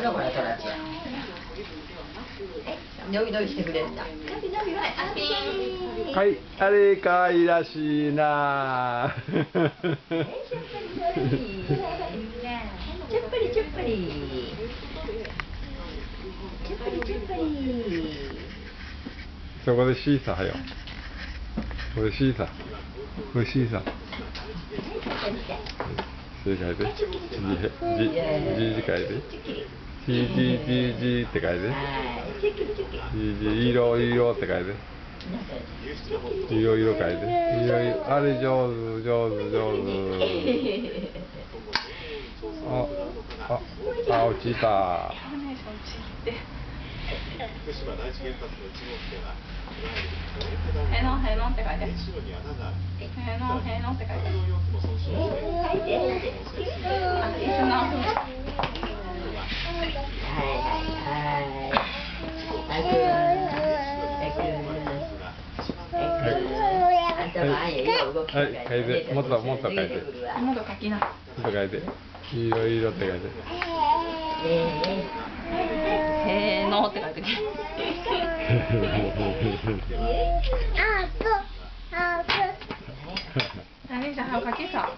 ほらほらトラちゃん伸び伸びしてくれるんだ伸び伸びはいあい、あれかいらしいな。ちょっぷりちょっぷりちょっぷりちょっぷりそこでシーサーよ。これシーサー。これシーサー。正解で。じ、じ、じ、じ書いて。じ、じ、じ、じって書いて。はいチュキチュキじ、じ、色、色って書いて。色、色書いて。色、色、あれ上手、上手、上手。あ、あ、あ、落ちた。福島第一原発の1号機ではへのへのって書いてありへのへのって書いてはい書いてもっともっと書いてもっと書きなちょっと書いて。色、色って書いて。へのって書いて何じゃあ書きさ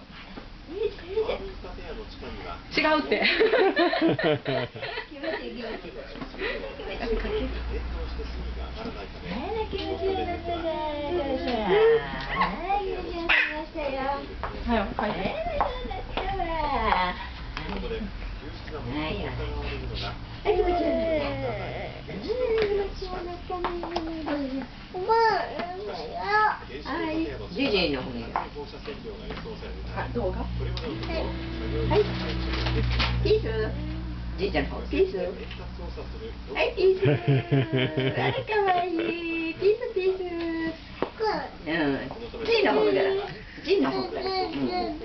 違う。ってはよ書いてここで救出が行われるのがはいピースじいちゃんの方いピースあらかわいいピースピースうんジイの方から。ジイの方からうん。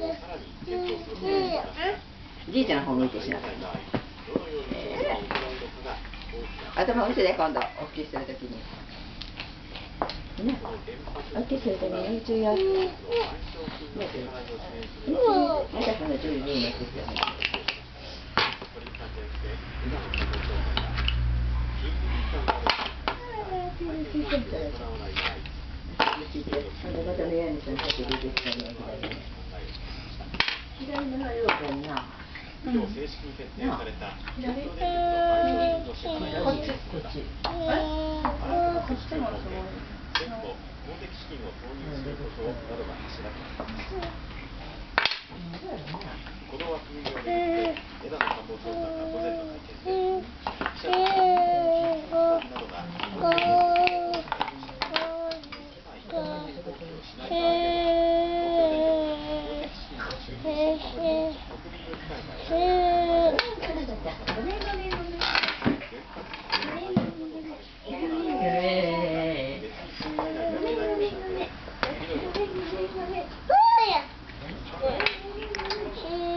じいちゃんの方向いてしなさいどのように操作を行うのかが大きな頭打つで今度大きくするときに。ね。大きくするときに注意よねまたその注意になってきてね。今の官房長官が緊急機関から行わない場合今度またのようにその先出てきたね。左の方ようかな今日正式に決定された。東京電力の賠償金の支払いこっちこっちあなたの組織の方で全部公的資金を投入することなどが柱となっていますこの枠組みをめぐって枝野官房長官が午前の会見で記者の質問などが公的資金をしない場合でも東京電力公的資金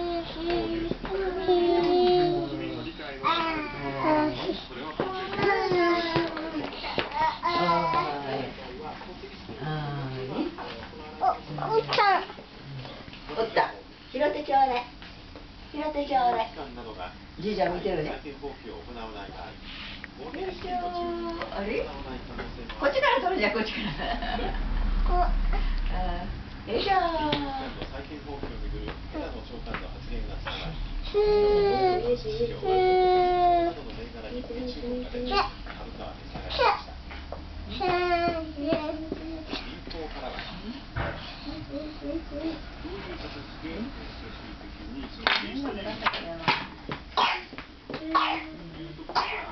を注入することに国民の理解が得られないおった拾ってちょうだい拾ってちょう。だい機関などがじいちゃん見てるね。あれこっちから取るじゃんこっちから。あーよいしょ。の Thank you.